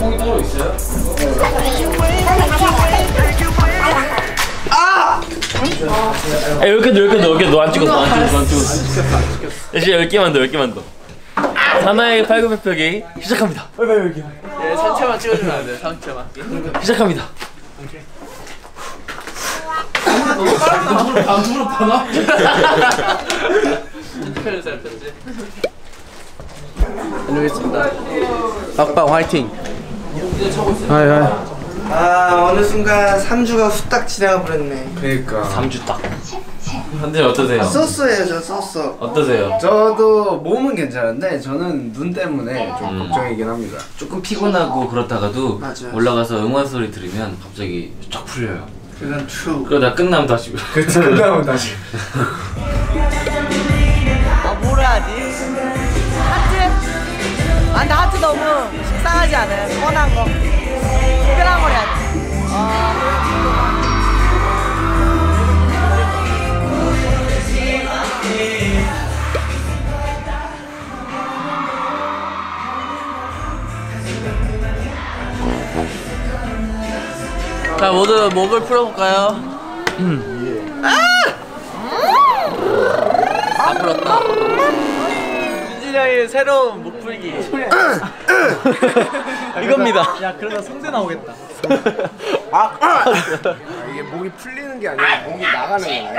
콩이 따로 있어요? 아! 10개 더, 10개 더, 10개 더. 안 찍었어, 안 찍었어, 안 찍었어. 이제 10개만 더, 10개만 더. 사나의 팔굽혀펴기 시작합니다. 예, 상체만 찍어주면 안 돼. 상체만. 시작합니다. 편집해주세요, 편집. 다녀오겠습니다. 막방 화이팅. 아 어느 순간 3주가 후딱 지나가 버렸네 그러니까 3주 딱. 선생님 어떠세요? 소스예요 저 소스 어떠세요? 저도 몸은 괜찮은데 저는 눈 때문에 좀 음. 걱정이긴 합니다. 조금 피곤하고 그렇다가도 맞아요. 올라가서 응원 소리 들으면 갑자기 쫙 풀려요. 그건 true 그러다 끝나면 다시 그치 끝나면 다시. 어, 뭘 해야지? 아, 근데 하트 너무 식상하지 않아요? 뻔한 거. 특별한 걸 해야 돼. 어, 자, 모두 목을 풀어볼까요? 아! 안 풀었다. 형의 새로운 목 풀기. 이겁니다. 야, 그러다 성대 나오겠다. 이게 목이 풀리는 게 아니라 목이 나가는 거예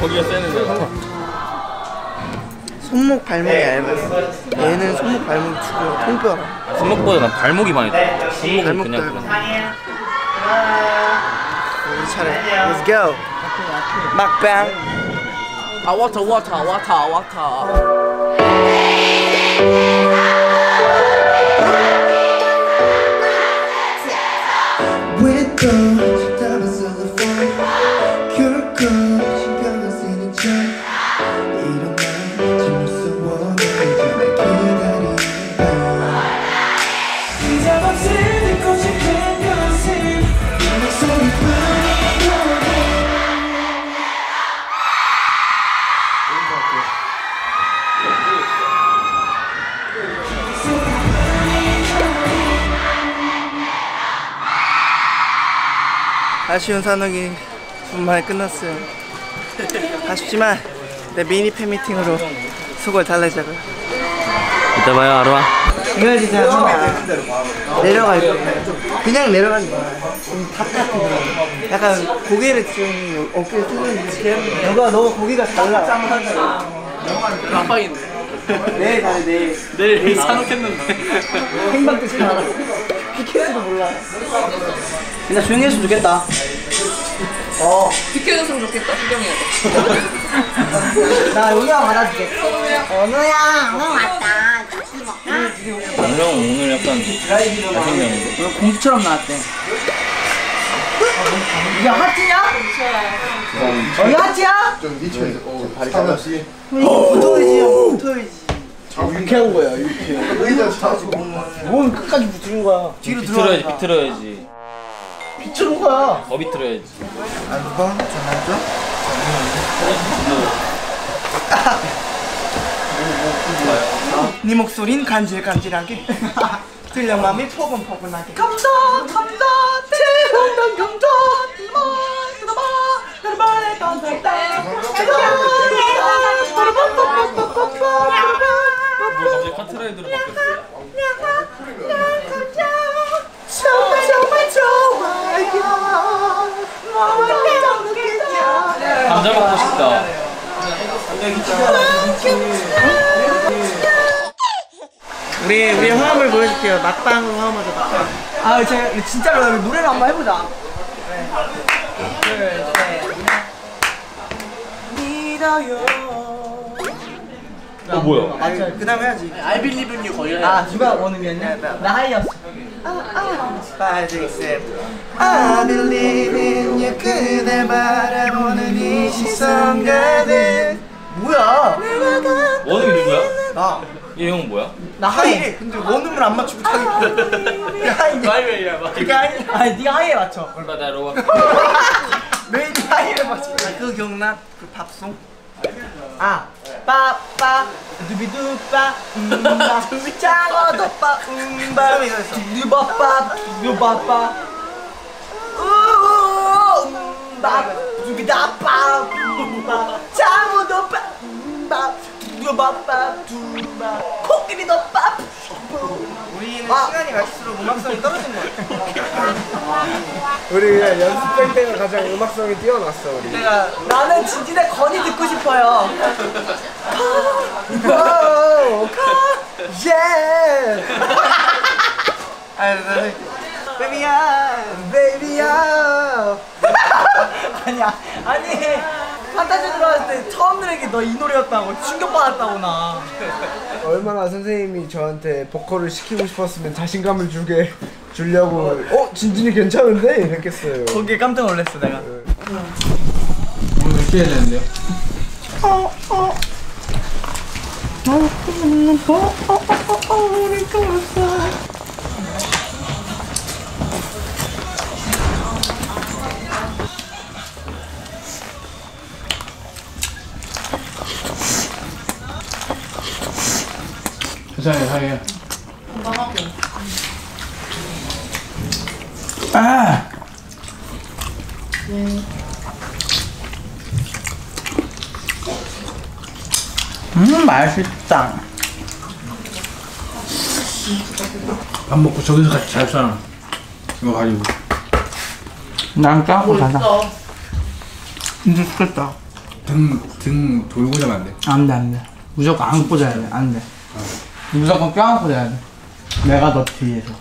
거기가 세는데. 손목 발목이 얇아요 얘는 손목 발목이 죽고 통뼈라 손목보다 난 발목이 많이 돼. 손목은 발목도 그냥 얇아 그냥. 우리 차례 Let's go 막방 아, 워터, 워터, 워터, 워터. 왜 아쉬운 산옥이 정말 끝났어요. 아쉽지만 내 미니 팬미팅으로 수고를 달래자고요. 이따 봐요, 아로아. 이거 진짜 내려갈 때 그냥 내려가는 거야 좀 답답해. 약간 고개를 좀 어깨에 쓰는 너가 너가 고개가 달라. 막방인데. 내일 가야 내일 내일 산옥했는데. 행방 뜻이 알아 피켓도 몰라 그냥 조용히 했으면 좋겠다 어 비켜줬으면 좋겠다, 수경이. 나 여기가 받아줄게 언우야 너 왔다 형 오늘 약간 잘생겼는데? 공주처럼 나왔대. 이게 하트냐? 어, 이게 하트야? 붙어야지 형 붙어야지 이렇게 한 거야 이렇게. 뭔 끝까지 붙이는 거야? 뒤로 비틀어야지, 비틀어야지. 비추는 거야. 더 비틀어야지. 아 누가 전화했죠? 네 목소린 간질간질하게. 들려 맘이 포근포근하게. 태 우리 우리 화음을 보여줄게요 막방으로 화음하자 막방 아, 제가 진짜로 우리 노래를 한번 해보자. 둘, 셋. 믿어요. 어, 뭐야? 그 다음 해야지 I believe in you 거의 아, 누가 원음이었냐? 나 하이였어. Five, six, seven. I believe in you 그대 바라보는 이 시선 가득 뭐야? 원음이 누구야? 나, 얘형 뭐야? 나 하이. 근데 원음을 안 맞추고 자기 하이 하이웨이야 막 그게 아니 아니 네가 하이에 맞춰. 얼마다로 메인 하이를 맞추고 아, 그거 기억나? 그 팝송? 아 빠빠 두비두빠 음바. 장어도빠. 음바. 이거였어? 뉴바빠 뉴바빠. 우우 음바. 두비다빠. 음바 장어도빠 음바 뉴바빠 두바 코끼리도빠 우리는 아. 시간이 갈수록 음악성이 떨어진 것 같아 우리 그냥 연습생 때가 가장 음악성이 뛰어났어 우리. 내가 나는 진진의 건이 듣고 싶어요 예 아니 나는 베비야 베비야 아니야 아니 판타지 들어갔을 때 처음 들은 게 너 이 노래였다고 충격받았다고 나 얼마나 선생님이 저한테 보컬을 시키고 싶었으면 자신감을 주게 주려고 어 진진이 괜찮은데 이랬겠어요. 거기에 깜짝 놀랐어 내가 음 맛있다. 밥 먹고 저기서 같이 잘 쏴. 이거 가지고. 난 까고 가자. 진짜 좋겠다. 등, 등 돌고 자면 안 돼. 안 돼 안 돼. 무조건 안고 자야 돼. 안 돼 무조건 껴안고 자야 돼. 내가 너 뒤에서.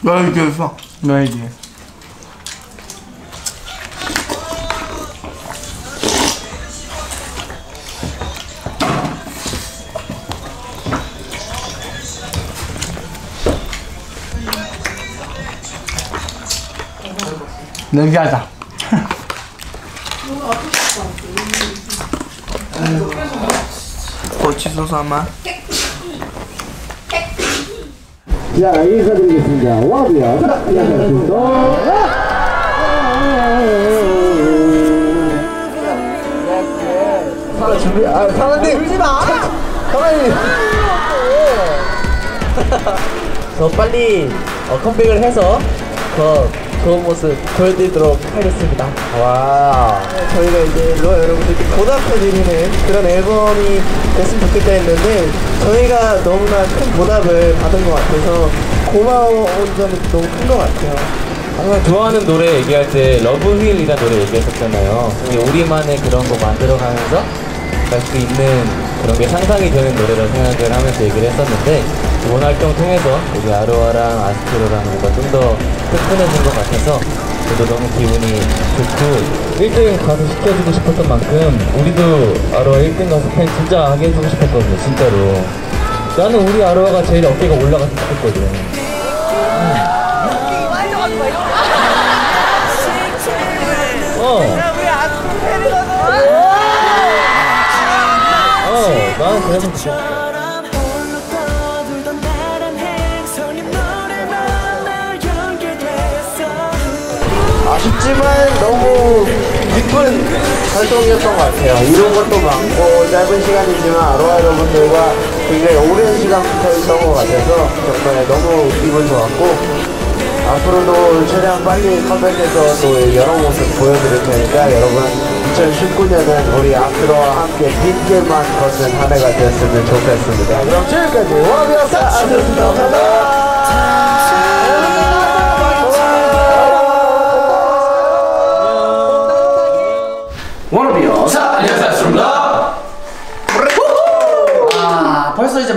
너의 뒤에서? 너의 뒤에서. 내기하자. 고치 소스 아마 자, 인사드리겠습니다. 와비야. 자, 안녕하십니까. 아 준비 아 사장님 울지 마. 사장님. 저 빨리 어, 컴백을 해서 더 좋은 모습 보여드리도록 하겠습니다. 와 저희가 이제 로하 여러분들께 보답해드리는 그런 앨범이 됐으면 좋겠다 했는데 저희가 너무나 큰 보답을 받은 것 같아서 고마운 점이 너무 큰 것 같아요 항상 좋아하는 노래 얘기할 때 Love Wheel이라는 노래 얘기했었잖아요. 우리만의 그런 거 만들어가면서 갈 수 있는 그런 게 상상이 되는 노래라고 생각을 하면서 얘기를 했었는데 이번 활동 통해서 우리 아로아랑 아스트로랑 뭔가 좀더 끈끈해진 것 같아서 저도 너무 기분이 좋고 1등 가서 시켜주고 싶었던 만큼 우리도 아로아 1등 가서 팬 진짜 하게 해주고 싶었거든요 진짜로. 나는 우리 아로아가 제일 어깨가 올라갔으면 좋겠거든. 어. 어, 나는 그래서 좋겠어. 아쉽지만 너무 기쁜 활동이었던 것 같아요. 이런 것도 많고 짧은 시간이지만 아로하 여러분들과 굉장히 오랜 시간 붙어 있던 것 같아서 정말 너무 기분 좋았고 앞으로도 최대한 빨리 컴백해서 또 여러 모습 보여드릴 테니까 여러분 2019년은 우리 아프로와 함께 빈길만 걷는 한 해가 되었으면 좋겠습니다. 그럼 지금까지 와비였다. 아셨습니다. 아, 벌써 이제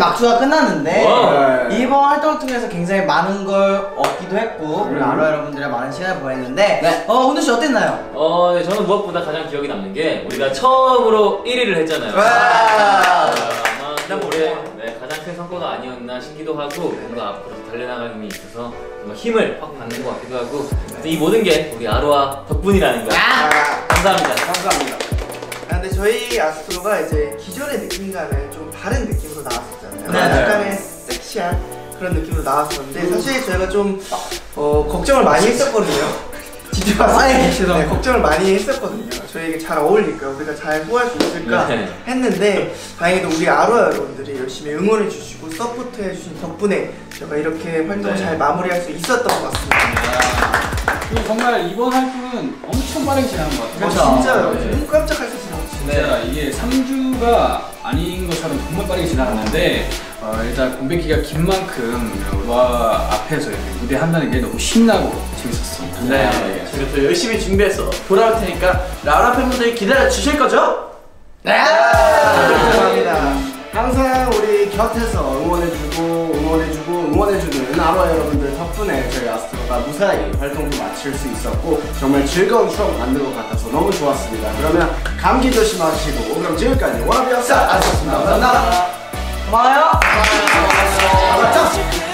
막수가 끝났는데 와. 이번 활동을 통해서 굉장히 많은 걸 얻기도 했고 우리 아로 여러분들이랑 많은 시간을 보냈는데 어 훈우 씨 어땠나요? 어, 네, 저는 무엇보다 가장 기억에 남는 게 우리가 처음으로 1위를 했잖아요. 와. 아, 가장 올해 네, 가장 큰 성과가 아니었나 싶기도 하고 뭔가 앞으로 달려나갈 힘이 있어서 뭔가 힘을 확 받는 것 같기도 하고 이 모든 게 우리 아로하 덕분이라는 거 감사합니다. 감사합니다. 아, 근데 저희 아스트로가 이제 기존의 느낌과는 좀 다른 느낌으로 나왔었잖아요. 네. 약간의 섹시한 그런 느낌으로 나왔었는데 사실 저희가 좀 어, 걱정을 많이 했었거든요. 진짜 맞아요. 네, 걱정을 많이 했었거든요. 저희에게 잘 어울릴까, 우리가 잘 소화할 수 있을까 네. 했는데 다행히도 우리 아로하 여러분들이 열심히 응원해 주시고 support 해 주신 덕분에 저희가 이렇게 활동 네. 잘 마무리할 수 있었던 것 같습니다. 그리고 정말 이번 활동은 엄청 빠르게 지나는 것 같아요. 진짜요. 네. 눈 깜짝할 수 있어요. 진짜 이게 3주가 아닌 것처럼 정말 빠르게 지나갔는데 어, 일단 공백기가 긴 만큼 와 앞에서 이렇게 무대 한다는 게 너무 신나고 재밌었습니다. 네. 저희가 또 열심히 준비해서 돌아올 테니까 라라 팬분들이 기다려 주실 거죠? 네. 감사합니다. 항상 우리 곁에서 응원해주고 응원해주고 응원해주는 그나마 여러분들 덕분에 저희 아스트로가 무사히 활동도 마칠 수 있었고 정말 즐거운 추억 만든 것 같아서 너무 좋았습니다. 그러면 감기 조심하시고 그럼 지금까지 워너비였어 아스트로 나라 고마워요. 고마워요. 고마워요. 고마워요. 고마워요.